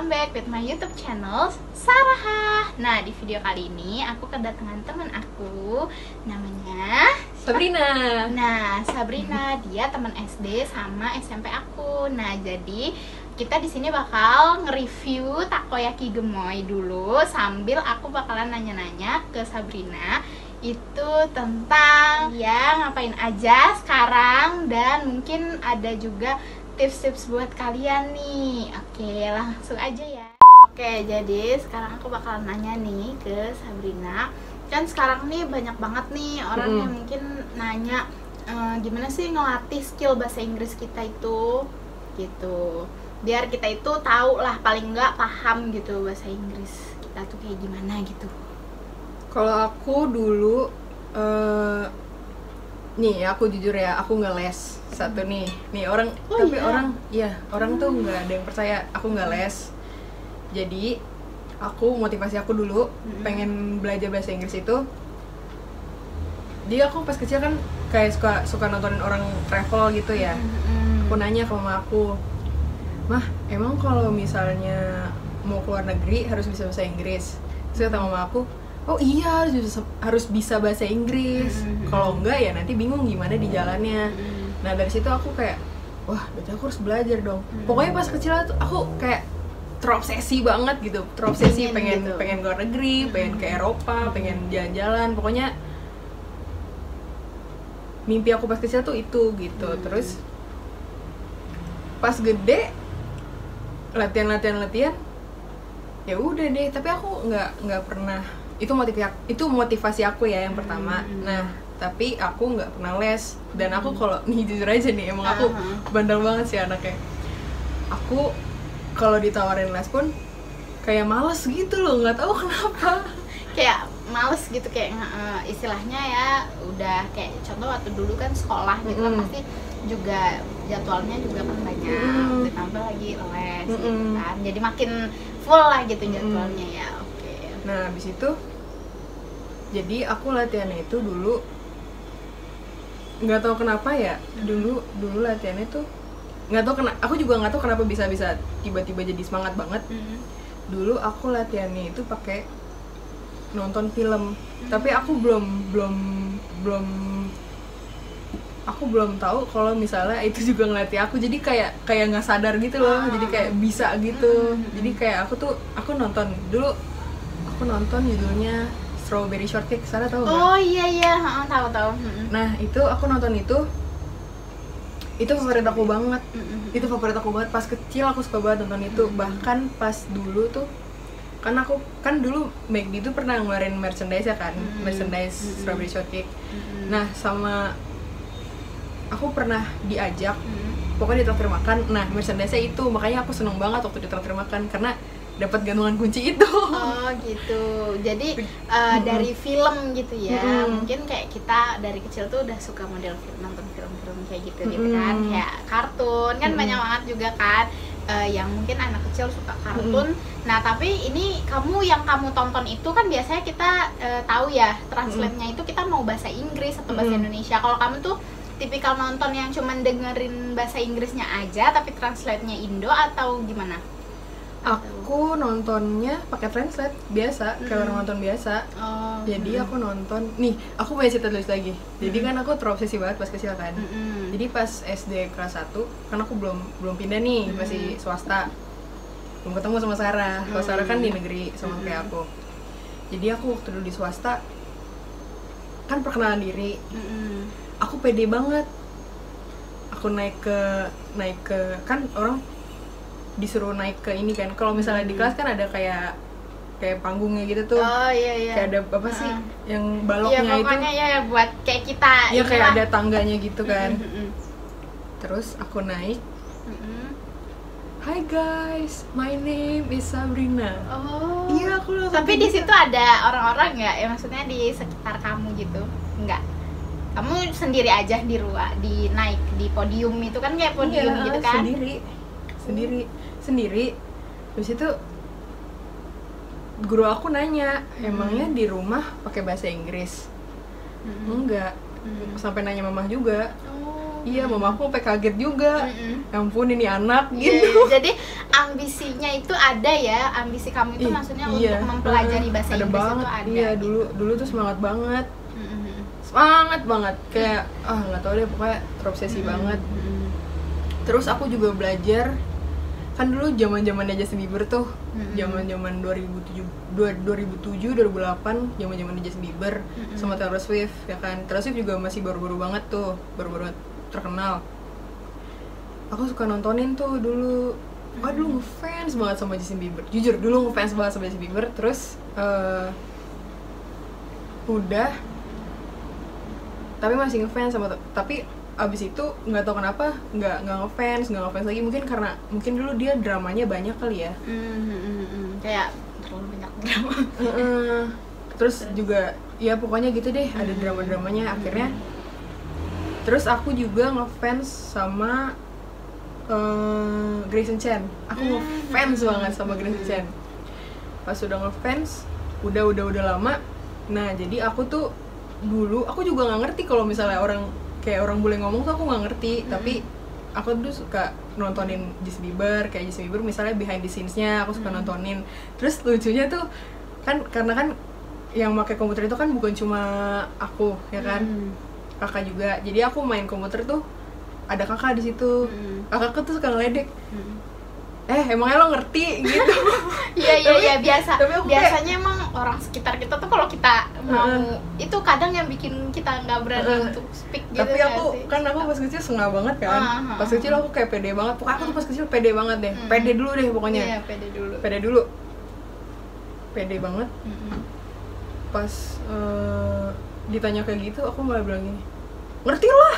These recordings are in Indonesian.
welcome back with my YouTube channel Sarah. Nah, di video kali ini aku kedatangan teman aku namanya Sabrina. Nah, Sabrina, dia teman SD sama SMP aku. Nah, jadi kita di sini bakal nge-review takoyaki gemoy dulu sambil aku bakalan nanya-nanya ke Sabrina itu tentang ya ngapain aja sekarang dan mungkin ada juga tips-tips buat kalian nih. Oke, langsung aja ya. Oke, jadi sekarang aku bakalan nanya nih ke Sabrina. Kan sekarang nih banyak banget nih orang Mm-mm. yang mungkin nanya "Eh, gimana sih ngelatih skill bahasa Inggris kita itu gitu. Biar kita itu tahu lah paling nggak paham gitu bahasa Inggris kita tuh kayak gimana gitu. Kalau aku dulu eh nih aku jujur ya, aku nggak les satu nih. Nih orang Oh, tapi iya? orang iya, orang tuh nggak ada yang percaya aku nggak les. Jadi aku motivasi aku dulu Mm-mm. pengen belajar bahasa Inggris itu dia aku pas kecil kan kayak suka suka nontonin orang travel gitu ya. Mm-mm. aku nanya ke mama aku mah emang kalau misalnya mau keluar negeri harus bisa bahasa Inggris terus kata mama aku oh iya harus bisa harus bisa bahasa Inggris Mhm. kalau enggak ya nanti bingung gimana di jalannya Mm-mm. nah dari situ aku kayak wah berarti aku harus belajar dong Mhm. pokoknya pas kecil tuh aku kayak terobsesi banget gitu terobsesi Pengen pengen gitu. pengen keluar negeri pengen ke Eropa pengen jalan-jalan pokoknya mimpi aku pas kecil tuh itu gitu Hmm. terus pas gede latihan latihan latihan ya udah deh tapi aku nggak nggak pernah itu motivasi itu motivasi aku ya yang pertama Hmm. nah tapi aku nggak pernah les dan aku kalau nih jujur aja nih emang aku Aha. bandel banget sih anaknya aku kalau ditawarin les pun kayak males gitu loh nggak tahu kenapa kayak males gitu kayak eh, istilahnya ya udah kayak contoh waktu dulu kan sekolah gitu kan Mm-mm. pasti juga jadwalnya juga kan banyak Mm-mm. ditambah lagi les gitu Mm-mm. kan jadi makin full lah gitu jadwalnya ya oke nah habis itu jadi aku latihannya itu dulu nggak tahu kenapa ya dulu dulu latihannya tuh nggak tahu kena aku juga nggak tahu kenapa bisa bisa tiba-tiba jadi semangat banget Mm. dulu aku latihannya itu pakai nonton film tapi aku belum belum belum aku belum tahu kalau misalnya itu juga ngelatih aku jadi kayak kayak nggak sadar gitu loh Ah. jadi kayak bisa gitu Hmm. jadi kayak aku tuh aku nonton dulu aku nonton judulnya Strawberry Shortcake Sarah tahu nggak? oh iya iya. Heeh, tahu tahu. Nah itu aku nonton itu itu favorit aku banget. Itu favorit aku banget. Pas kecil aku suka banget nonton itu. Hmm. bahkan pas dulu tuh kan aku kan dulu McD itu pernah ngeluarin merchandise ya kan? Hmm. merchandise Hmm. strawberry shortcake nah sama aku pernah diajak pokoknya ditraktir makan. Nah merchandise itu. Makanya aku seneng banget waktu ditraktir makan. Karena dapat gantungan kunci itu Oh gitu. Jadi uh, dari film gitu ya. Mm-mm. Mungkin kayak kita dari kecil tuh udah suka model film, nonton film-film kayak gitu gitu Mm-mm. kan. Kayak kartun kan Mm-mm. banyak banget juga kan uh, yang mungkin anak kecil suka kartun. Nah, tapi ini kamu yang kamu tonton itu kan biasanya kita uh, tahu ya translate-nya itu kita mau bahasa Inggris atau bahasa Mm-mm. Indonesia. Kalau kamu tuh tipikal nonton yang cuman dengerin bahasa Inggrisnya aja tapi translate-nya Indo atau gimana? Aku nontonnya pakai translate biasa kayak Mm. orang nonton biasa Oh, jadi mm. aku nonton nih aku punya cerita tulis lagi jadi Mm. kan aku terobsesi banget pas kecil kan Mm-mm. jadi pas SD kelas 1 kan aku belum belum pindah nih Hmm. masih swasta belum ketemu sama Sarah kalau Hmm. Sarah kan di negeri sama Hmm. kayak aku jadi aku waktu dulu di swasta kan perkenalan diri Mm-mm. aku pede banget aku naik ke naik ke kan orang disuruh naik ke ini kan kalau misalnya di kelas kan ada kayak kayak panggungnya gitu tuh Oh iya iya. kayak ada apa sih Heeh. yang Iya baloknya itu pokoknya ya buat kayak kita. ya kayak inilah. ada tangganya gitu kan terus aku naik Mm-mm. Hi guys, my name is Sabrina. Oh. Iya, aku langsung Tapi kayak di gitu. situ ada orang-orang nggak? Ya maksudnya di sekitar kamu gitu? Enggak. Kamu sendiri aja di ruang, di naik di podium itu kan kayak podium Iya, gitu kan? Sendiri, sendiri, sendiri. Terus itu guru aku nanya emangnya di rumah pakai bahasa Inggris Mm-mm. enggak Mm. sampai nanya mamah juga Oh. iya mama aku sampai kaget juga Mm-mm. Ya ampun ini anak Iya, gitu iya. Jadi ambisinya itu ada ya, ambisi kamu itu maksudnya iya. untuk mempelajari bahasa ada Inggris banget itu ada. iya dulu dulu tuh semangat banget Mm-mm. semangat banget kayak ah nggak tahu deh pokoknya terobsesi Mm-mm. banget Mm-mm. terus aku juga belajar kan dulu zaman zamannya Justin Bieber tuh zaman zaman 2007 dua- 2007 2008 zaman zamannya Justin Bieber Mm-mm. sama Taylor Swift ya kan? Taylor Swift juga masih baru-baru banget tuh baru-baru terkenal. Aku suka nontonin tuh dulu. Wah dulu ngefans banget sama Justin Bieber. Jujur dulu ngefans banget sama Justin Bieber. Terus eh, Udah. Tapi masih ngefans sama Tapi abis itu nggak tahu kenapa nggak nggak ngefans nggak ngefans lagi. Mungkin karena mungkin dulu dia dramanya banyak kali ya. Mm-mm. Kayak terlalu banyak drama. Heeh. terus juga ya pokoknya gitu deh ada drama dramanya akhirnya. Terus aku juga ngefans sama eh, Grayson Chen aku ngefans banget sama Grayson Chen pas udah ngefans udah udah udah lama. Nah jadi aku tuh dulu aku juga nggak ngerti kalau misalnya orang kayak orang boleh ngomong tuh aku nggak ngerti Hmm. tapi aku dulu suka nontonin Justin Bieber kayak Justin Bieber misalnya behind the scenes-nya aku suka Hmm. nontonin terus lucunya tuh kan karena kan yang pakai komputer itu kan bukan cuma aku ya kan Mm. kakak juga jadi aku main komputer tuh ada kakak di situ Mm. kakakku tuh suka ngeledek Mm. Eh emangnya lo ngerti gitu Iya iya iya biasa. tapi kayak- Biasanya emang orang sekitar kita tuh kalau kita mau Heeh. itu kadang yang bikin kita nggak berani Heeh. untuk speak gitu tapi aku sih? kan aku pas kecil sengah banget kan Ah, ah, pas kecil aku kayak pede banget pokoknya aku tuh pas kecil pede banget deh Hmm. pede dulu deh pokoknya Iya, pede dulu. pede dulu pede banget Mm-mm. pas eh, ditanya kayak gitu aku malah bilang gini ngerti lah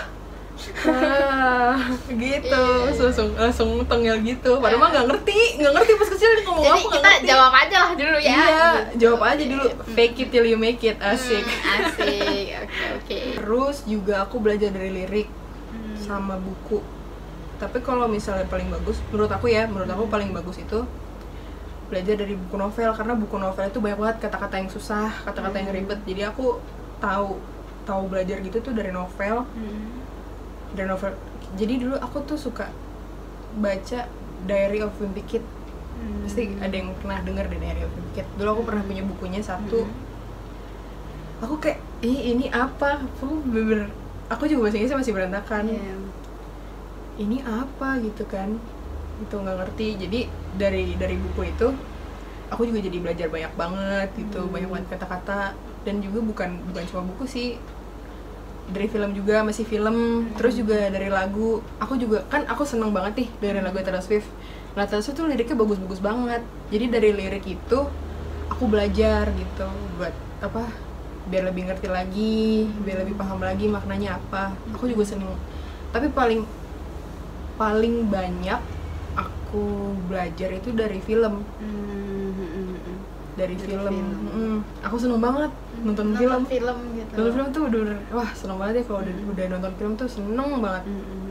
ah, gitu Iya. langsung langsung tengel gitu padahal mah nggak ngerti nggak ngerti pas kecil dia ngomong Jadi apa kita ngerti jawab aja lah dulu ya. iya gitu. jawab aja dulu fake it till you make it asik Hmm, asik. Oke oke. terus juga aku belajar dari lirik Hmm. sama buku tapi kalau misalnya paling bagus menurut aku ya menurut aku paling bagus itu belajar dari buku novel karena buku novel itu banyak banget kata-kata yang susah kata-kata yang Hmm. ribet jadi aku tahu tahu belajar gitu tuh dari novel Hmm. Dari novel. Jadi dulu aku tuh suka baca Diary of Wimpy Kid. Hmm. pasti ada yang pernah dengar deh Diary of Wimpy Kid. Dulu aku pernah punya bukunya satu. Hmm. aku kayak Ih, ini apa? Aku bener aku juga bahasa Inggrisnya masih berantakan. Iya. ini apa? Gitu kan. Itu nggak ngerti. Jadi dari dari buku itu aku juga jadi belajar banyak banget gitu. Hmm. banyak banget kata-kata. Dan juga bukan bukan cuma buku sih dari film juga masih film terus juga dari lagu. Aku juga kan aku seneng banget nih dari lagu Taylor Swift. Nah Taylor Swift tuh liriknya bagus-bagus banget. Jadi dari lirik itu aku belajar gitu buat apa biar lebih ngerti lagi biar lebih paham lagi maknanya apa. Aku juga seneng. Tapi paling paling banyak aku belajar itu dari film. Hmm, hmm, hmm, hmm. dari, Dari film, film. Mm, aku seneng banget nonton, film film gitu. nonton film tuh udah wah seneng banget ya kalau udah, Hmm. udah nonton film tuh seneng banget Mm, mm, mm.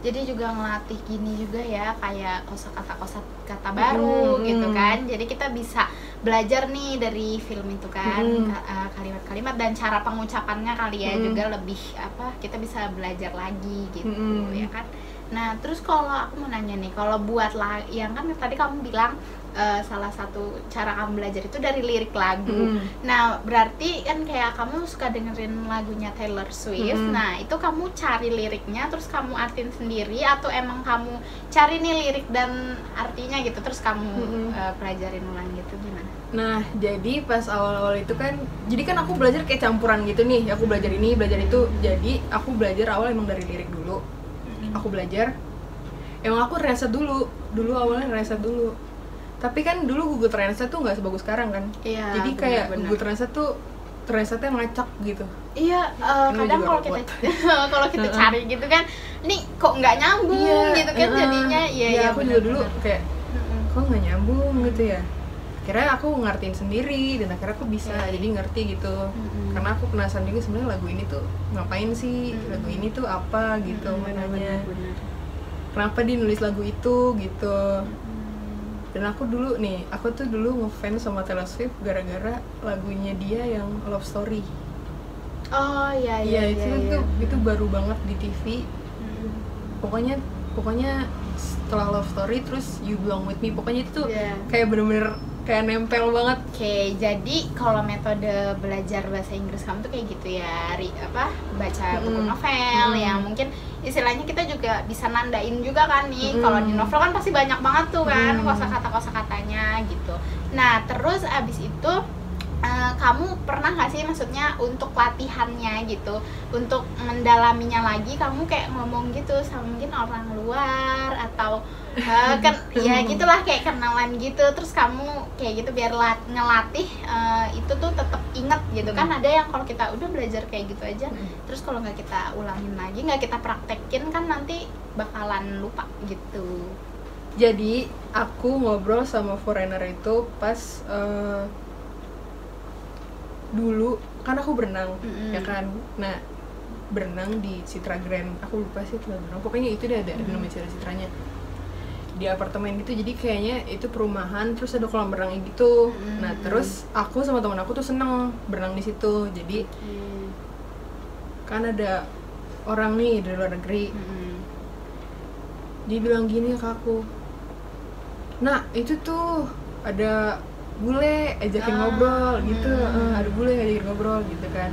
Jadi juga ngelatih gini juga ya kayak kosakata kata baru Mm, gitu kan. Jadi kita bisa belajar nih dari film itu kan ka- eh, kalimat-kalimat dan cara pengucapannya kali ya Mm. juga lebih apa kita bisa belajar lagi gitu Mm. ya kan. Nah terus kalau aku mau nanya nih kalau buat yang kan tadi kamu bilang eh, salah satu cara kamu belajar itu dari lirik lagu. Mm. Nah, berarti kan kayak kamu suka dengerin lagunya Taylor Swift. Mm-mm. Nah, itu kamu cari liriknya terus kamu artiin sendiri atau emang kamu cari nih lirik dan artinya gitu terus kamu Mm-mm. eh, pelajarin ulang gitu gimana? Nah, jadi pas awal-awal itu kan, jadi kan aku belajar kayak campuran gitu nih. Aku belajar ini, belajar itu. Jadi aku belajar awal emang dari lirik dulu. Aku belajar, emang aku reset dulu. Dulu awalnya reset dulu. Tapi kan dulu Google Translate tuh nggak sebagus sekarang kan. Iya. jadi kayak benar-benar. Google Translate tuh Translate-nya ngacak gitu. Iya, Ini kadang juga kalau kita kalau kita cari gitu kan, nih kok nggak nyambung gitu kan heeh. jadinya. Iya, Iya, iya. aku juga benar-benar. dulu kayak kok nggak nyambung gitu ya. Akhirnya aku ngertiin sendiri dan akhirnya aku bisa Iya. jadi ngerti gitu. Mm-mm. Karena aku penasaran juga sebenarnya lagu ini tuh ngapain sih? Mm-mm. Lagu ini tuh apa gitu maknanya. benar-benar. Kenapa dia nulis lagu itu gitu. Mm-mm. Dan aku dulu nih aku tuh dulu ngefans sama Taylor Swift gara-gara lagunya dia yang Love Story oh iya iya iya itu iya, itu iya. itu baru banget di TV Mm. pokoknya pokoknya setelah Love Story terus You Belong With Me pokoknya itu tuh Iya. kayak bener-bener kayak nempel banget Oke, jadi kalau metode belajar bahasa Inggris kamu tuh kayak gitu ya, Ri, apa baca buku Mm. novel Mm. yang mungkin istilahnya kita juga bisa nandain juga kan nih. Mm. Kalau di novel kan pasti banyak banget tuh kan Mm. kosakata kosakatanya gitu. Nah terus abis itu eh, kamu pernah nggak sih maksudnya untuk latihannya gitu, untuk mendalaminya lagi kamu kayak ngomong gitu sama mungkin orang luar atau eh, kan ya gitulah kayak kenalan gitu. Terus kamu kayak gitu biar lat- ngelatih eh, itu tuh tetap inget gitu kan. Ada yang kalau kita udah belajar kayak gitu aja terus kalau nggak kita ulangin lagi nggak kita praktekin kan nanti bakalan lupa gitu. Jadi aku ngobrol sama foreigner itu pas eh, dulu kan aku berenang Mm-mm. ya kan nah berenang di Citra Grand aku lupa sih tempat berenang pokoknya itu deh ada ada Mm. nama Citra Citranya di apartemen gitu jadi kayaknya itu perumahan terus ada kolam renangnya gitu Mm. nah terus aku sama teman aku tuh seneng berenang di situ jadi kan ada orang nih dari luar negeri Mm-mm. dia bilang gini ke aku nah itu tuh ada bule ajakin Ah, ngobrol gitu hmm. "Eh, ada bule ajakin ngobrol gitu kan.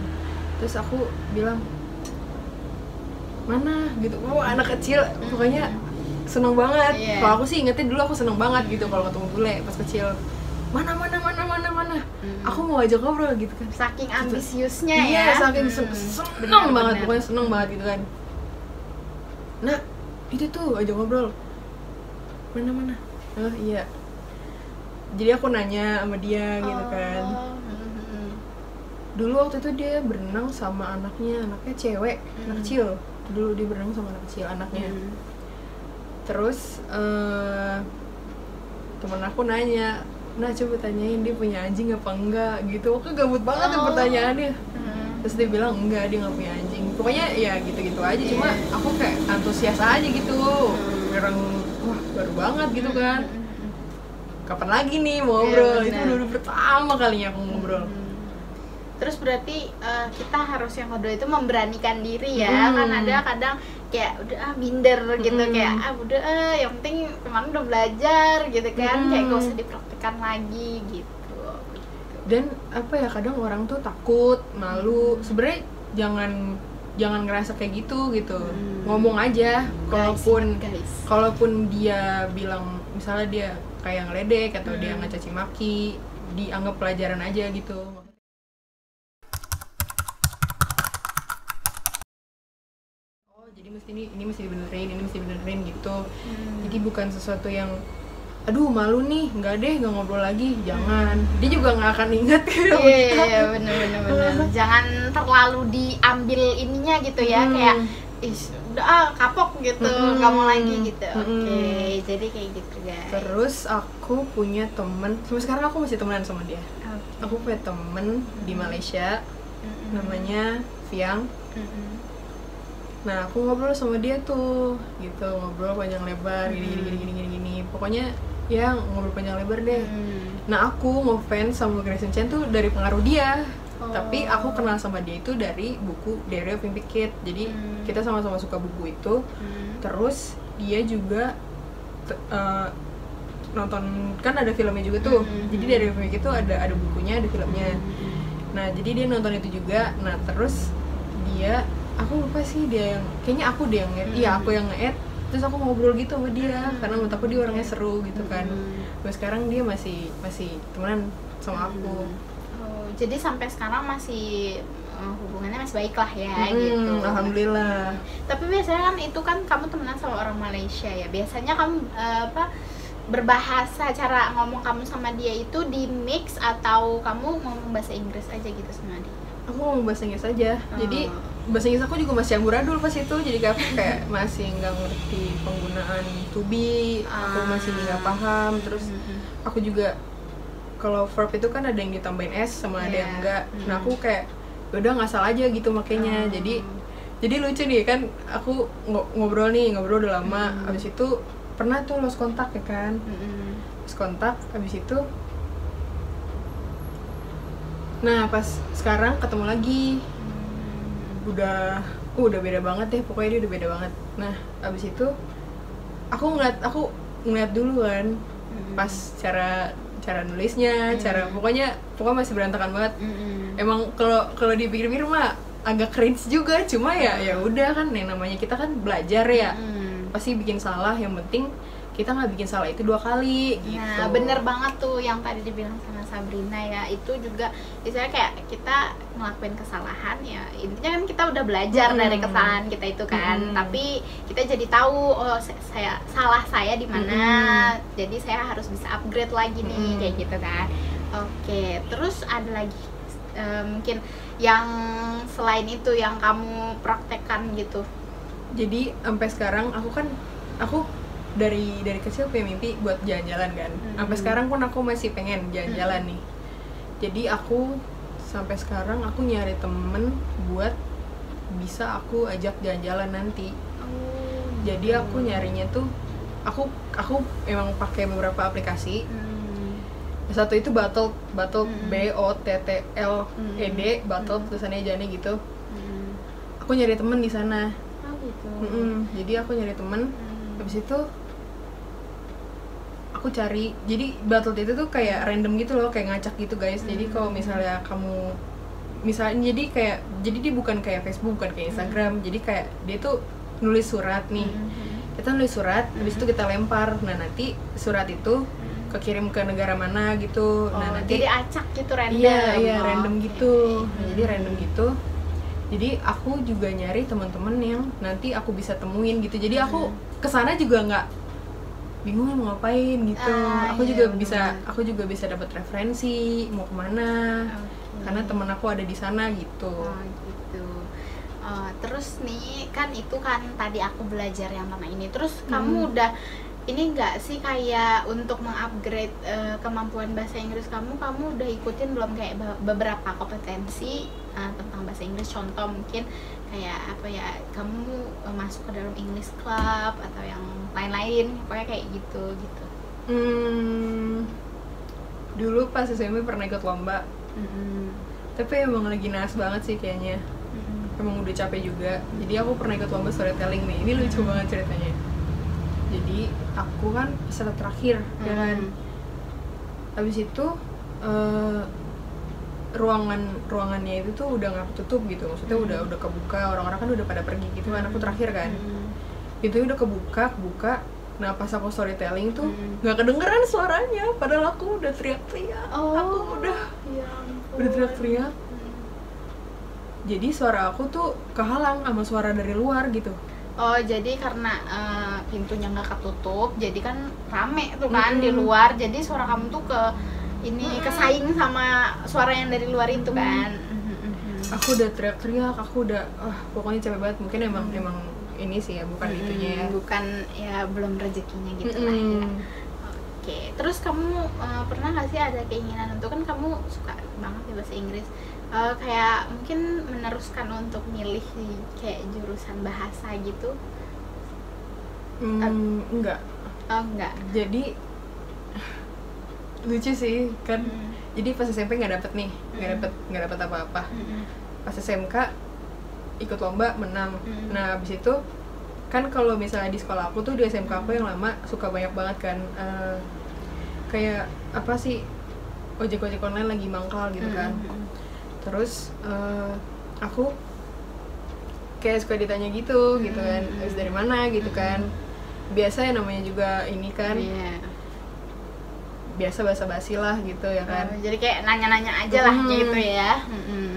Terus aku bilang mana? gitu. Oh anak kecil. Pokoknya seneng banget. Iya. kalau aku sih ingetnya dulu aku seneng banget gitu kalau ketemu bule pas kecil. Mana mana mana mana mana? Mm. aku mau ajak ngobrol gitu kan. Saking ambisiusnya iya ya. saking Mm. sen- seneng Benar, banget benar. pokoknya seneng banget gitu kan. Nah itu tuh aja ngobrol. Mana mana? Oh iya jadi aku nanya sama dia gitu kan Oh, mm-mm. dulu waktu itu dia berenang sama anaknya anaknya cewek anak Hmm. kecil dulu dia berenang sama anak kecil anaknya Mm. terus eh temen aku nanya nah coba tanyain dia punya anjing apa enggak gitu aku gabut banget tuh Oh. pertanyaannya Mm. terus dia bilang enggak dia nggak punya anjing pokoknya ya gitu-gitu aja cuma aku kayak antusias aja gitu orang wah baru banget gitu kan Mm-mm. Kapan lagi nih mau ngobrol Iya, itu baru pertama kalinya aku ngobrol Hmm. Terus berarti eh, kita harus yang kedua itu memberanikan diri ya Hmm. kan ada kadang kayak udah ah minder gitu Hmm. kayak ah udah eh, yang penting kemarin udah belajar gitu kan Hmm. kayak gak usah dipraktekkan lagi gitu. dan apa ya kadang orang tuh takut malu sebenarnya jangan jangan ngerasa kayak gitu gitu Hmm. ngomong aja kalaupun guys. kalaupun dia bilang misalnya dia kayak ngeledek atau dia Hmm. ngecaci maki dianggap pelajaran aja gitu oh jadi mesti ini ini mesti dibenerin ini mesti dibenerin gitu Hmm. jadi bukan sesuatu yang aduh malu nih nggak deh nggak ngobrol lagi jangan dia juga nggak akan ingat Iya, iya, bener bener bener. Jangan terlalu diambil ininya gitu ya, Hmm. kayak Ih, udah ah, kapok gitu, Mm-mm. nggak mau lagi gitu. Oke, jadi kayak gitu guys. terus aku punya temen sampai sekarang aku masih temenan sama dia Oke. aku punya temen di Malaysia Mm-mm. namanya Fiang Mm-mm. nah aku ngobrol sama dia tuh gitu ngobrol panjang lebar gini gini gini gini gini, gini. pokoknya ya ngobrol panjang lebar deh Mm. nah aku ngefans sama Grayson Chen tuh dari pengaruh dia Oh. tapi aku kenal sama dia itu dari buku Diary of Wimpy Kid jadi Hmm. kita sama-sama suka buku itu Mm. terus dia juga eh, nonton kan ada filmnya juga tuh Hmm. jadi dari Wimpy Kid tuh ada ada bukunya ada filmnya nah jadi dia nonton itu juga nah terus dia aku lupa sih dia yang kayaknya aku deh yang nge- Hmm. iya aku yang nge-add terus aku ngobrol gitu sama dia karena menurut aku dia orangnya seru gitu kan Hmm. Sekarang dia masih masih temenan sama aku Oh, jadi sampai sekarang masih eh, hubungannya masih baik lah ya Hmm, gitu. alhamdulillah Tapi biasanya kan itu kan kamu temenan sama orang Malaysia ya. Biasanya kamu eh, apa berbahasa cara ngomong kamu sama dia itu di mix atau kamu ngomong bahasa Inggris aja gitu sama dia. aku ngomong bahasa Inggris aja jadi Oh. bahasa Inggris aku juga masih amburadul pas itu jadi kayak aku kayak masih nggak ngerti penggunaan to be aku Ah. masih nggak paham terus Mhm. aku juga kalau verb itu kan ada yang ditambahin s sama ada yang Iya. enggak nah Hmm. aku kayak udah ngasal aja gitu makanya Oh. jadi jadi lucu nih kan aku ngo- ngobrol nih ngobrol udah lama Hmm. abis itu pernah tuh lost kontak ya kan Mhm. pas kontak habis itu nah pas sekarang ketemu lagi udah uh, udah beda banget deh pokoknya dia udah beda banget nah abis itu aku ngeliat aku ngeliat dulu kan Hmm. pas cara cara nulisnya cara pokoknya pokoknya masih berantakan banget Mm-mm. emang kalau kalau dipikir-pikir mah agak cringe juga cuma ya ya udah kan yang namanya kita kan belajar ya Mm. pasti bikin salah yang penting kita nggak bikin salah itu dua kali gitu Nah, bener banget tuh yang tadi dibilang sama Sabrina ya. Itu juga misalnya kayak kita ngelakuin kesalahan ya. Intinya kan kita udah belajar Hmm. dari kesalahan kita itu kan. Hmm. Tapi kita jadi tahu oh sa- saya salah saya di mana. Jadi saya harus bisa upgrade lagi nih Hmm. kayak gitu kan. Oke, terus ada lagi eh, mungkin yang selain itu yang kamu praktekkan gitu. jadi sampai sekarang aku kan aku dari dari kecil punya mimpi buat jalan-jalan kan Hmm. sampai sekarang pun aku masih pengen jalan-jalan nih jadi aku sampai sekarang aku nyari temen buat bisa aku ajak jalan-jalan nanti jadi aku nyarinya tuh aku aku emang pakai beberapa aplikasi Hmm. satu itu battle battle Hmm. b o t t l e d Hmm. battle tulisannya jane gitu Hmm. aku nyari temen di sana Oh gitu. Mm-mm. jadi aku nyari temen Hmm. habis itu aku cari. Jadi battle itu tuh kayak random gitu loh kayak ngacak gitu guys. Jadi Hmm. kalau misalnya kamu misalnya jadi kayak jadi dia bukan kayak Facebook bukan kayak Instagram. Jadi kayak dia tuh nulis surat nih. Hmm. kita nulis surat habis itu kita lempar. Nah nanti surat itu kekirim ke negara mana gitu. Oh, nah nanti jadi acak gitu random. iya iya Oh, random gitu. Nah, jadi Hmm. random gitu. Jadi aku juga nyari teman-teman yang nanti aku bisa temuin gitu. Jadi aku Hmm. ke sana juga nggak bingung mau ngapain gitu Ah, aku iya, juga bener. bisa aku juga bisa dapat referensi mau ke mana Oke. karena teman aku ada di sana gitu Oh gitu. Oh, terus nih kan itu kan tadi aku belajar yang nama ini. Terus Hmm. kamu udah ini enggak sih kayak untuk mengupgrade eh, kemampuan bahasa Inggris kamu kamu udah ikutin belum kayak be- beberapa kompetensi eh, tentang bahasa Inggris contoh mungkin kayak apa ya kamu eh, masuk ke dalam English Club atau yang lain-lain pokoknya kayak gitu gitu. hmm, dulu pas SMP pernah ikut lomba Mm-mm. tapi emang lagi naas banget sih kayaknya Mm-mm. emang udah capek juga jadi aku pernah ikut lomba storytelling nih ini lucu banget ceritanya jadi aku kan peserta terakhir ya kan Mm. habis itu eh, ruangan ruangannya itu tuh udah nggak tutup gitu maksudnya Hmm. udah udah kebuka orang-orang kan udah pada pergi gitu kan aku terakhir kan Mm. itu udah kebuka kebuka nah pas aku storytelling tuh Hmm. nggak kedengeran suaranya padahal aku udah teriak-teriak Oh. aku udah Ya ampun. udah teriak-teriak Mm. jadi suara aku tuh kehalang sama suara dari luar gitu Oh jadi karena eh, pintunya nggak ketutup, jadi kan rame tuh kan Mm-mm. di luar, jadi suara kamu tuh ke ini kesaing sama suara yang dari luar itu kan. Mm-mm. aku udah teriak-teriak aku udah ah pokoknya capek banget mungkin emang Hmm. emang ini sih ya bukan Mm-mm. itunya ya bukan ya belum rezekinya gitu lah ya. Oke, terus kamu eh, pernah nggak sih ada keinginan untuk kan kamu suka banget ya bahasa Inggris, Eh, kayak mungkin meneruskan untuk milih di kayak jurusan bahasa gitu? Hmm, enggak Oh enggak. jadi lucu sih kan Mm. jadi pas SMP nggak dapet nih nggak Mm. dapet nggak dapet apa-apa Mm-mm. pas SMK ikut lomba menang Mm. nah abis itu kan kalau misalnya di sekolah aku tuh di SMK aku yang lama suka banyak banget kan eh, kayak apa sih ojek ojek online lagi mangkal gitu kan Mm-mm. terus eh, aku kayak suka ditanya gitu gitu kan Mm. habis dari mana gitu kan biasa ya namanya juga ini kan Iya. Biasa basa basi lah gitu ya kan Oh, jadi kayak nanya-nanya aja lah Mm. gitu ya. Mm-mm.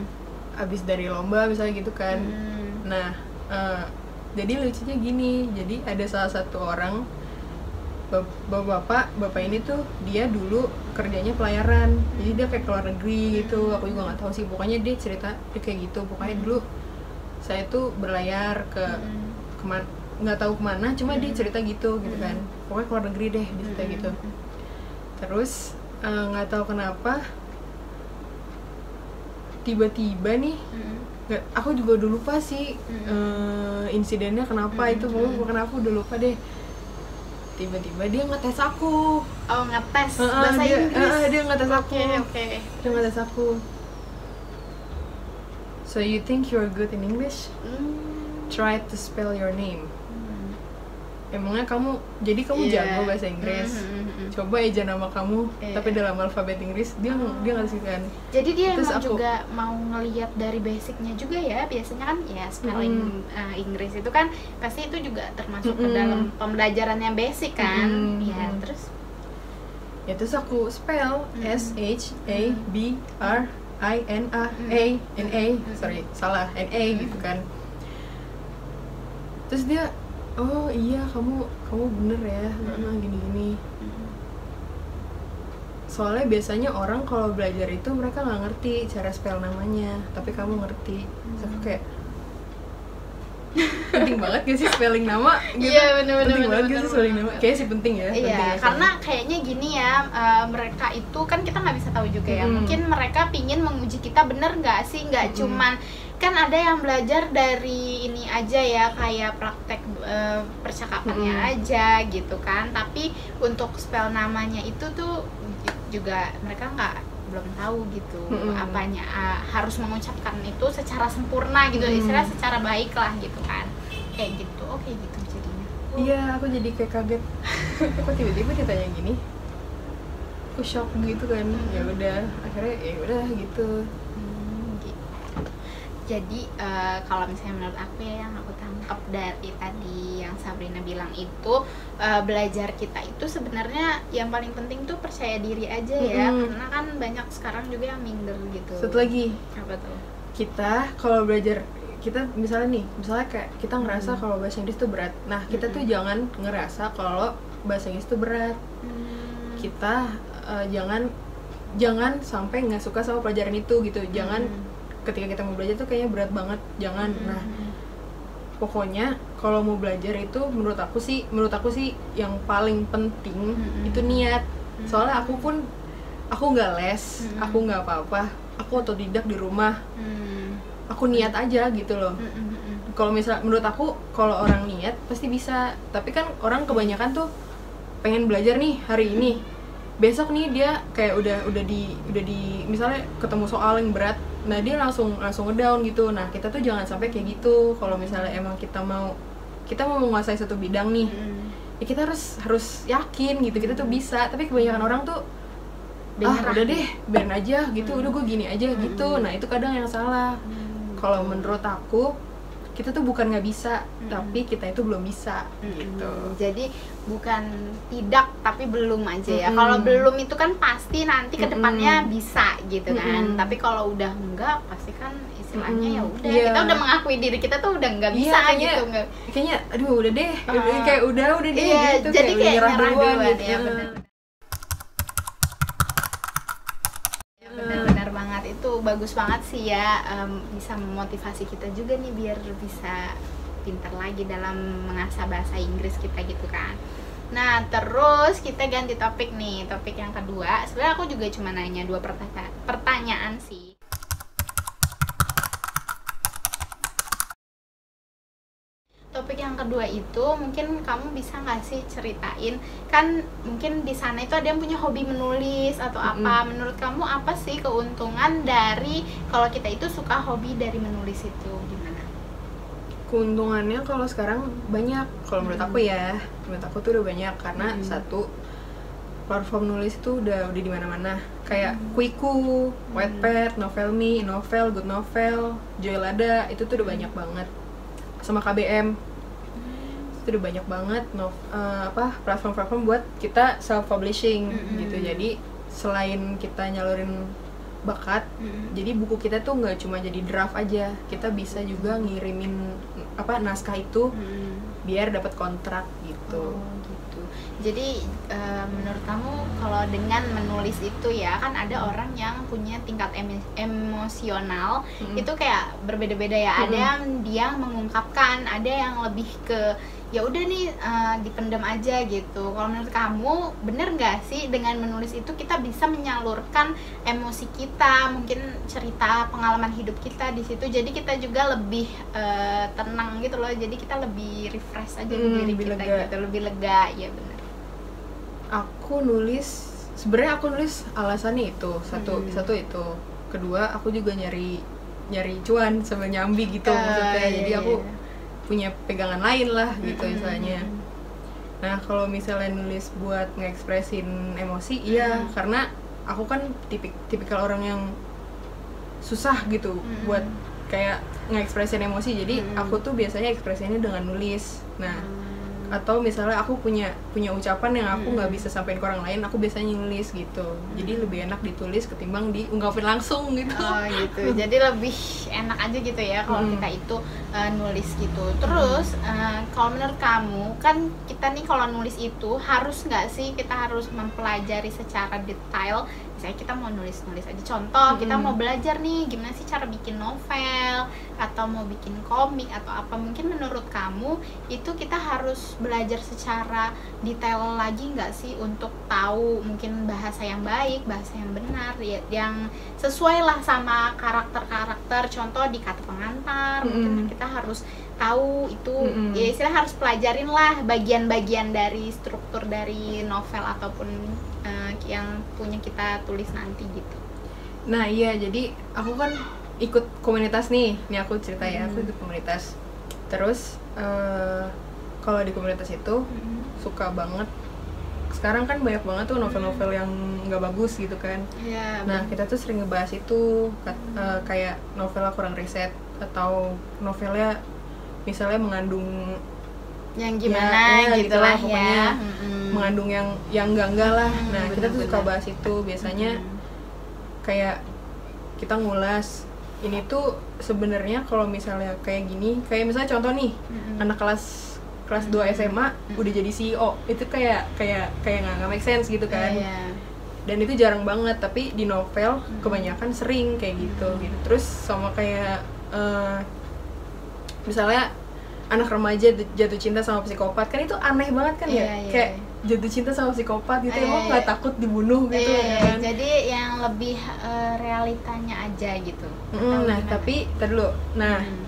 habis dari lomba misalnya gitu kan Mm. nah eh, jadi lucunya gini jadi ada salah satu orang bap- bapak bapak ini tuh dia dulu kerjanya pelayaran jadi dia kayak keluar negeri gitu aku juga nggak tahu sih pokoknya dia cerita dia kayak gitu pokoknya dulu saya tuh berlayar ke Mm. ke mana nggak tahu ke mana cuma dia Hmm. cerita gitu gitu Hmm. kan pokoknya keluar negeri deh dia cerita gitu terus eh, nggak tahu kenapa tiba-tiba nih Mm-mm. nggak aku juga udah lupa sih Mm. eh, insidennya kenapa Mm, itu mm. kenapa udah lupa deh tiba-tiba dia ngetes aku oh ngetes bahasa dia, Inggris heeh, dia ngetes aku oke oke dia ngetes aku so you think you're good in English Hmm. try to spell your name. Emangnya kamu jadi kamu Iya. jago bahasa Inggris Hmm, hmm, hmm. coba aja nama kamu Iya. tapi dalam alfabet Inggris dia Oh. dia ngasih kan Jadi dia Terus emang aku- juga mau ngeliat dari basicnya juga ya. Biasanya kan ya spelling uh, Inggris itu kan pasti itu juga termasuk ke Mm-mm. dalam pembelajaran yang basic kan. Mm-mm. Ya, Mm-mm. terus ya terus aku spell Mm. S H A B R I N A A N A sorry salah N A gitu kan terus dia oh iya kamu kamu bener ya Heeh, gini gini soalnya biasanya orang kalau belajar itu mereka nggak ngerti cara spell namanya tapi kamu ngerti terus aku kayak penting banget gak sih spelling nama gitu? Iya, bener-bener, penting banget gak bener-bener, sih spelling nama kayaknya sih penting ya penting Iya, ya, karena kayaknya gini ya, uh, mereka itu kan kita nggak bisa tahu juga ya. Mm. Mungkin mereka pingin menguji kita bener nggak sih, nggak Mm. cuman kan ada yang belajar dari aja ya, kayak praktek uh, percakapannya Mm. aja gitu kan. Tapi untuk spell namanya itu tuh juga mereka nggak belum tahu gitu Mm-mm. apanya uh, harus mengucapkan itu secara sempurna gitu, Mm. istilah secara baik lah gitu kan. Kayak gitu, oke gitu jadinya. Iya, aku jadi kayak kaget. Kok tiba-tiba ditanya gini? Aku shock gitu kan. Ya udah, akhirnya ya udah gitu. Hmm. Jadi eh, kalau misalnya menurut aku ya yang aku tangkap dari tadi yang Sabrina bilang itu eh, belajar kita itu sebenarnya yang paling penting tuh percaya diri aja ya Mm-mm. karena kan banyak sekarang juga yang minder gitu. Satu lagi, apa tuh? kita kalau belajar kita misalnya nih, misalnya kayak kita ngerasa Hmm. kalau bahasa Inggris itu berat. Nah, kita tuh Mm-mm. jangan ngerasa kalau bahasa Inggris itu berat. Hmm. Kita eh, jangan jangan sampai nggak suka sama pelajaran itu gitu. Jangan Hmm. Ketika kita mau belajar tuh kayaknya berat banget. Jangan. Hmm. Nah, pokoknya kalau mau belajar itu menurut aku sih menurut aku sih yang paling penting Mm-mm. itu niat Hmm. soalnya aku pun aku nggak les Mm-mm. aku nggak apa-apa aku otodidak di rumah Hmm. aku niat aja gitu loh Hmm, hmm, hmm, hmm. kalau misal menurut aku kalau orang niat pasti bisa tapi kan orang kebanyakan tuh pengen belajar nih hari ini besok nih dia kayak udah udah di udah di misalnya ketemu soal yang berat nah dia langsung langsung ngedown gitu nah kita tuh jangan sampai kayak gitu kalau misalnya emang kita mau kita mau menguasai satu bidang nih Hmm. ya kita harus harus yakin gitu kita tuh bisa tapi kebanyakan orang tuh ah Menyerah udah gitu. deh biarin aja gitu Hmm. udah gue gini aja gitu Hmm. nah itu kadang yang salah Hmm. kalau menurut aku kita tuh bukan nggak bisa Hmm. tapi kita itu belum bisa Mm-mm. gitu Jadi bukan tidak tapi belum aja ya. Mm-mm. Kalau belum itu kan pasti nanti ke Mm-mm. depannya bisa gitu kan. Mm-mm. Tapi kalau udah enggak pasti kan istilahnya Mm-mm. ya udah Iya. kita udah mengakui diri kita tuh udah nggak Iya, bisa kayaknya- gitu nggak. kayaknya aduh udah deh. Udah, kayak udah udah deh Iya, gitu jadi kayak nyerah nyerah duluan duluan gitu ya. Benar-benar banget itu bagus banget sih ya em, bisa memotivasi kita juga nih biar bisa pintar lagi dalam mengasah bahasa Inggris kita gitu kan. Nah terus kita ganti topik nih topik yang kedua. Sebenarnya aku juga cuma nanya dua pertanya- pertanyaan sih. Topik yang kedua itu mungkin kamu bisa nggak sih ceritain. Kan mungkin di sana itu ada yang punya hobi menulis atau apa. Menurut kamu apa sih keuntungan dari kalau kita itu suka hobi dari menulis itu? Gimana? keuntungannya kalau sekarang banyak. Kalau menurut aku ya menurut aku tuh udah banyak. Karena Hmm. satu platform nulis itu udah udah di mana-mana. Kayak Hmm. Kuiku, Wattpad, Novelme, Novel, Good Novel, Joylada itu tuh udah Hmm. banyak banget sama KBM itu udah banyak banget nov, eh, apa platform-platform buat kita self publishing Mm-mm. gitu jadi selain kita nyalurin bakat Mm-mm. jadi buku kita tuh nggak cuma jadi draft aja kita bisa juga ngirimin apa naskah itu Mm-mm. biar dapat kontrak gitu Oh, gitu. Jadi eh, menurut kamu kalau dengan menulis itu ya kan ada orang yang punya tingkat emo- emosional Mm. itu kayak berbeda-beda ya. Ada Mm-mm. yang dia mengungkapkan, ada yang lebih ke ya udah nih eh, dipendam aja gitu. Kalau menurut kamu bener nggak sih dengan menulis itu kita bisa menyalurkan emosi kita, mungkin cerita pengalaman hidup kita di situ. Jadi kita juga lebih eh, tenang gitu loh. Jadi kita lebih refresh aja di Mm, diri lebih kita lega. gitu, lebih lega ya bener. Aku nulis sebenarnya aku nulis alasannya itu satu Hmm. satu itu kedua aku juga nyari nyari cuan sambil nyambi gitu Ah, maksudnya iya, jadi iya, aku iya. punya pegangan lain lah gitu Mm-mm. misalnya nah kalau misalnya nulis buat ngekspresin emosi iya Mm. karena aku kan tipik tipikal orang yang susah gitu Mm-mm. buat kayak ngekspresin emosi jadi Mm-mm. aku tuh biasanya ekspresinya dengan nulis nah Hmm. Atau misalnya aku punya punya ucapan yang aku nggak Mm-mm. bisa sampaikan ke orang lain aku biasanya nulis gitu jadi Mm. lebih enak ditulis ketimbang diungkapin langsung gitu Oh gitu, jadi lebih enak aja gitu ya kalau Mm. kita itu uh, nulis gitu. Terus uh, kalau menurut kamu kan kita nih kalau nulis itu harus nggak sih kita harus mempelajari secara detail? Misalnya kita mau nulis-nulis aja contoh, kita Mm. mau belajar nih gimana sih cara bikin novel atau mau bikin komik atau apa mungkin menurut kamu itu kita harus belajar secara detail lagi nggak sih untuk tahu mungkin bahasa yang baik, bahasa yang benar, ya- yang sesuai lah sama karakter-karakter. Contoh di kata pengantar, mungkin Mm-mm. kita harus tahu itu Mm-mm. ya istilah harus pelajarin lah bagian-bagian dari struktur dari novel ataupun eh, yang punya kita tulis nanti gitu. nah iya jadi aku kan ikut komunitas nih nih aku cerita ya aku Hmm. ikut komunitas terus eh, kalau di komunitas itu suka banget sekarang kan banyak banget tuh novel-novel yang nggak bagus gitu kan Iya. Nah, kita tuh sering ngebahas itu kat- eh, kayak novelnya kurang riset atau novelnya misalnya mengandung yang Ya, gimana ya, gitu gitulah lah pokoknya. ya. Mengandung yang yang enggak enggak lah. Hmm, Nah, kita tuh suka bahas itu biasanya Mm. kayak kita ngulas ini tuh sebenarnya kalau misalnya kayak gini, kayak misalnya contoh nih, Mm-mm. anak kelas kelas 2 SMA Hmm. udah jadi CEO. Itu kayak kayak kayak nggak make sense gitu kan. Iya. dan itu jarang banget tapi di novel Hmm. kebanyakan sering kayak gitu Hmm. gitu terus sama kayak eh, misalnya anak remaja jatuh cinta sama psikopat kan itu aneh banget kan ya Iya, iya, kayak iya. jatuh cinta sama psikopat gitu Iya, emang nggak takut dibunuh gitu ya kan jadi yang lebih eh, realitanya aja gitu. Mm, nah gimana? tapi tadi dulu nah Mm.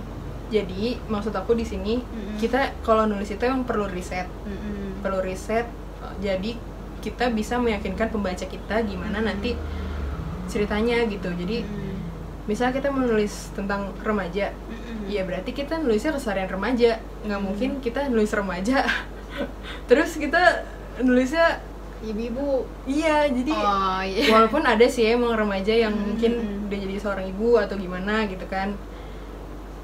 jadi maksud aku di sini Mm-mm. kita kalau nulis itu emang perlu riset Mm-mm. perlu riset eh, jadi kita bisa meyakinkan pembaca kita gimana Hmm. nanti ceritanya gitu jadi Mm-mm. misalnya kita menulis tentang remaja Iya berarti kita nulisnya keseharian remaja nggak Hmm. mungkin kita nulis remaja terus kita nulisnya ibu-ibu iya jadi oh iya walaupun ada sih emang remaja yang Hmm, mungkin hmm. udah jadi seorang ibu atau gimana gitu kan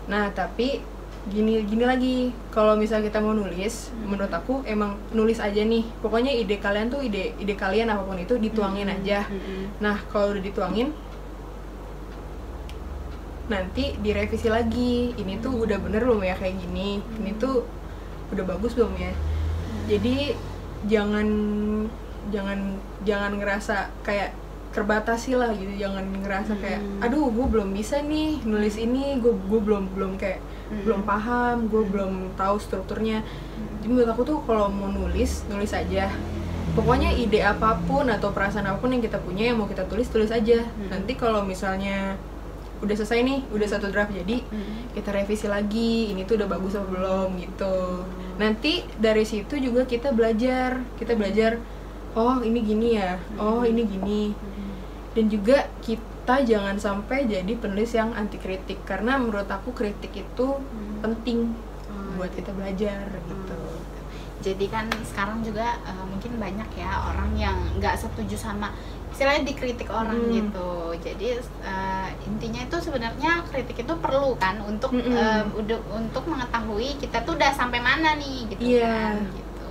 nah tapi gini gini lagi kalau misalnya kita mau nulis Hmm. menurut aku emang nulis aja nih pokoknya ide kalian tuh ide ide kalian apa pun itu dituangin Mm-mm. aja Mm-mm. Nah, kalau udah dituangin nanti direvisi lagi. Ini tuh udah bener belum ya kayak gini. Ini Hmm. tuh udah bagus belum ya? Jadi jangan jangan jangan ngerasa kayak terbatasi lah gitu. Jangan ngerasa kayak Hmm. aduh, gue belum bisa nih nulis ini. Gue gue belum belum kayak belum paham, gue Hmm. belum tahu strukturnya. Jadi menurut aku tuh kalau mau nulis, nulis aja. Pokoknya ide apa pun atau perasaan apa pun yang kita punya yang mau kita tulis, tulis aja. Hmm. Nanti kalau misalnya udah selesai nih, udah satu draft jadi, Mm-mm. kita revisi lagi. Ini tuh udah bagus apa belum gitu. Nanti dari situ juga kita belajar. Kita belajar oh, ini gini ya. Oh, ini gini. Mm-mm. Dan juga kita jangan sampai jadi penulis yang anti kritik karena menurut aku kritik itu Hmm. penting Oh, buat kita belajar gitu. Hmm. Jadi kan sekarang juga eh, mungkin banyak ya orang yang nggak setuju sama istilahnya dikritik orang Hmm. gitu. Jadi eh, intinya itu sebenarnya kritik itu perlu kan untuk eh, udah untuk mengetahui kita tuh udah sampai mana nih gitu Iya. kan gitu.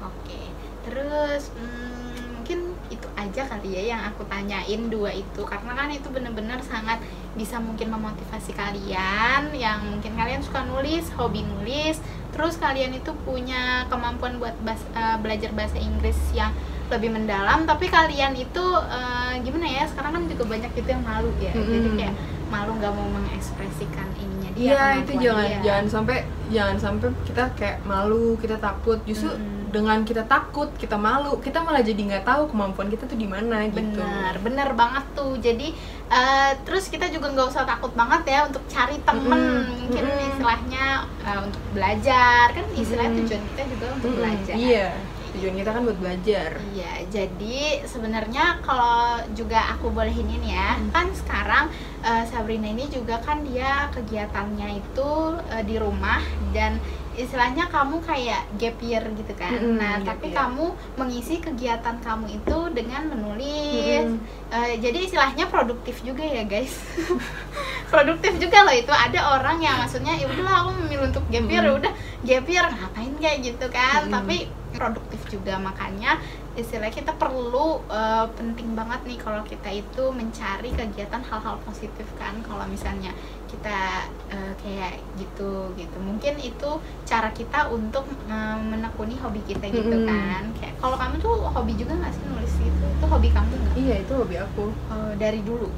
Oke. Terus hmm, mungkin itu aja kali ya yang aku tanyain dua itu karena kan itu bener-bener sangat bisa mungkin memotivasi kalian yang mungkin kalian suka nulis, hobi nulis, terus kalian itu punya kemampuan buat bas- eh, belajar bahasa Inggris yang lebih mendalam, tapi kalian itu eh, gimana ya? Sekarang kan juga banyak gitu yang malu ya, jadi Mm-mm. kayak malu nggak mau mengekspresikan ininya dia. Iya itu jangan dia. jangan sampai jangan sampai kita kayak malu kita takut justru Mm-mm. dengan kita takut kita malu kita malah jadi nggak tahu kemampuan kita tuh di mana gitu. Bener, bener banget tuh. Jadi eh, terus kita juga nggak usah takut banget ya untuk cari temen. Mm-mm. Mungkin Mm-mm. istilahnya eh, untuk belajar kan istilahnya Mm-mm. tujuan kita juga untuk Mm-mm, belajar. Iya. Oke. Tujuan kita kan buat belajar Iya, jadi sebenarnya kalau juga aku bolehin ini ya, Hmm. kan sekarang eh, Sabrina ini juga kan dia kegiatannya itu eh, di rumah dan istilahnya kamu kayak gap year gitu kan. Mm-mm, nah, tapi year. kamu mengisi kegiatan kamu itu dengan menulis. Mm-mm. Eh, jadi istilahnya produktif juga ya, guys. produktif juga loh itu ada orang yang maksudnya ya udahlah aku memilih untuk gap year, Mm. ya udah gap year ngapain kayak gitu kan. Mm. Tapi produktif juga. Makanya istilahnya kita perlu eh, penting banget nih kalau kita itu mencari kegiatan hal-hal positif kan. Kalau misalnya kita eh, kayak gitu gitu. Mungkin itu cara kita untuk eh, menekuni hobi kita gitu Mm-mm. kan. Kayak kalau kamu tuh hobi juga nggak sih nulis gitu? Itu hobi kamu nggak? Iya itu hobi aku. Eh, dari dulu?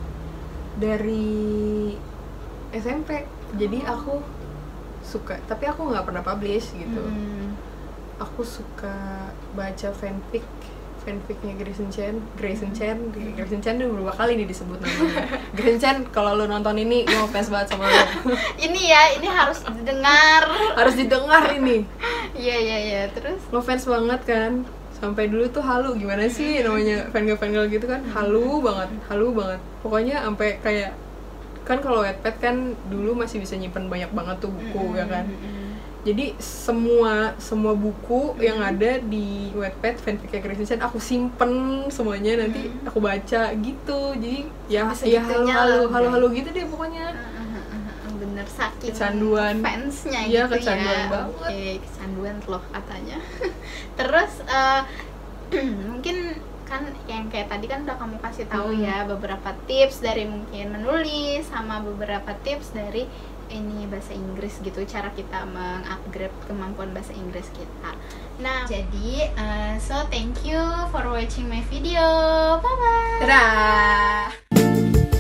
Dari SMP. Jadi aku suka tapi aku nggak pernah publish gitu. Mm. Aku suka baca fanfic fanficnya Grayson Chen Grayson Chen Grayson Chen udah beberapa kali nih disebut namanya. Grayson Chen kalau lo nonton ini gue fans banget sama lo ini ya ini harus didengar. Harus didengar ini. Iya iya iya terus? Ngefans banget kan? Sampai dulu tuh halu gimana sih namanya fangirl fangirl gitu kan? Halu banget halu banget. Pokoknya sampai kayak kan kalau Wattpad kan dulu masih bisa nyimpen banyak banget tuh buku ya kan. Jadi semua semua buku yang Mm. ada di Wattpad fanfic Kristen aku simpen semuanya nanti Mm. aku baca gitu jadi ya ya halu guys. halu gitu deh pokoknya bener saking Kecanduan. fansnya Iya, gitu kecanduan ya banget. oke kecanduan loh katanya terus eh, mungkin kan yang kayak tadi kan udah kamu kasih tahu Hmm. ya beberapa tips dari mungkin menulis sama beberapa tips dari ini bahasa Inggris gitu cara kita mengupgrade kemampuan bahasa Inggris kita. Nah jadi eh, so thank you for watching my video. Bye bye dadah